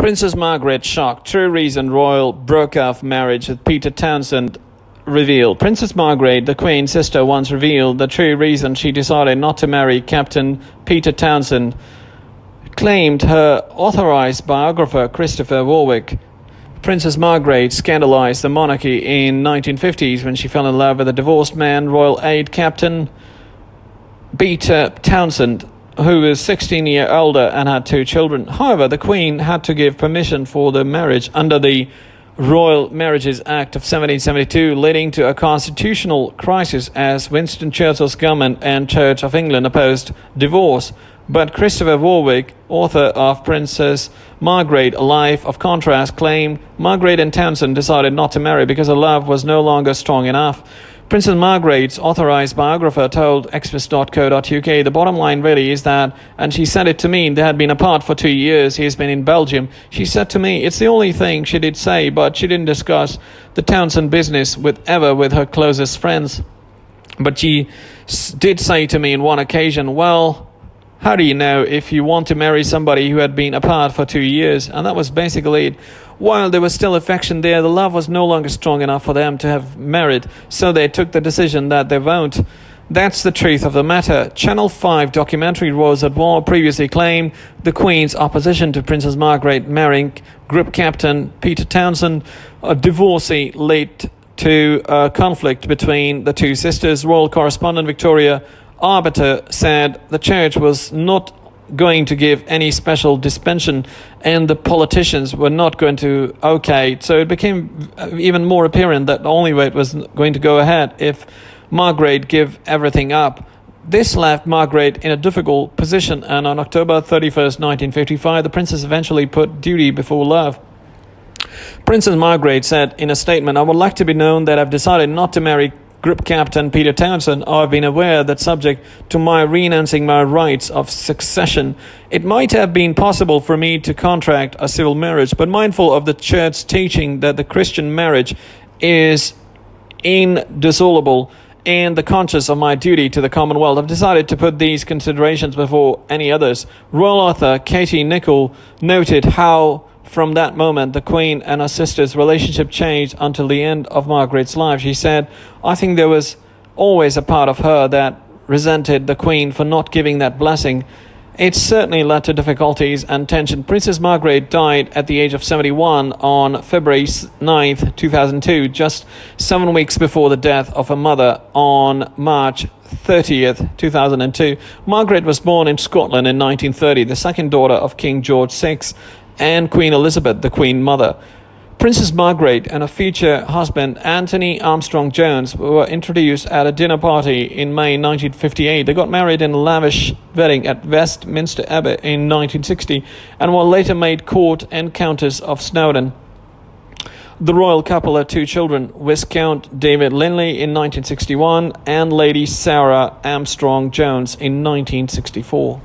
Princess Margaret shocked. True reason royal broke off marriage with Peter Townsend revealed. Princess Margaret, the Queen's sister, once revealed the true reason she decided not to marry Captain Peter Townsend. Claimed her authorized biographer Christopher Warwick. Princess Margaret scandalized the monarchy in 1950s when she fell in love with a divorced man, royal aide Captain Peter Townsend who was 16 years older and had two children. However, the Queen had to give permission for the marriage under the Royal Marriages Act of 1772, leading to a constitutional crisis as Winston Churchill's government and Church of England opposed divorce. But Christopher Warwick, author of Princess Margaret, A Life of Contrast, claimed Margaret and Townsend decided not to marry because her love was no longer strong enough. Princess Margaret's authorized biographer told Express.co.uk the bottom line really is that, and she said it to me, they had been apart for two years, he has been in Belgium. She said to me, it's the only thing she did say, but she didn't discuss the Townsend business with ever with her closest friends. But she did say to me in one occasion, well, how do you know if you want to marry somebody who had been apart for two years? And that was basically it. While there was still affection there, the love was no longer strong enough for them to have married, so they took the decision that they won't. That's the truth of the matter. Channel 5 documentary Rose at War previously claimed the Queen's opposition to Princess Margaret marrying Group Captain Peter Townsend, a divorcee, led to a conflict between the two sisters. Royal correspondent Victoria arbiter said the church was not going to give any special dispensation and the politicians were not going to okay. So it became uh, even more apparent that the only way it was going to go ahead if margaret give everything up. This left margaret in a difficult position and on october 31st 1955 the princess eventually put duty before love. Princess margaret said in a statement i would like to be known that i've decided not to marry Group Captain Peter Townsend, I've been aware that subject to my renouncing my rights of succession, it might have been possible for me to contract a civil marriage, but mindful of the Church's teaching that the Christian marriage is indissoluble and the conscience of my duty to the Commonwealth, I've decided to put these considerations before any others. Royal author Katie Nicholl noted how from that moment, the Queen and her sister's relationship changed until the end of Margaret's life. She said, I think there was always a part of her that resented the Queen for not giving that blessing. It certainly led to difficulties and tension. Princess Margaret died at the age of 71 on February 9th, 2002, just seven weeks before the death of her mother on March 30th, 2002. Margaret was born in Scotland in 1930, the second daughter of King George VI and Queen Elizabeth, the Queen Mother. Princess Margaret and her future husband Anthony Armstrong Jones were introduced at a dinner party in May 1958. They got married in a lavish wedding at Westminster Abbey in 1960 and were later made court and countess of Snowdon. The royal couple had two children, Viscount David Linley in 1961 and Lady Sarah Armstrong Jones in 1964.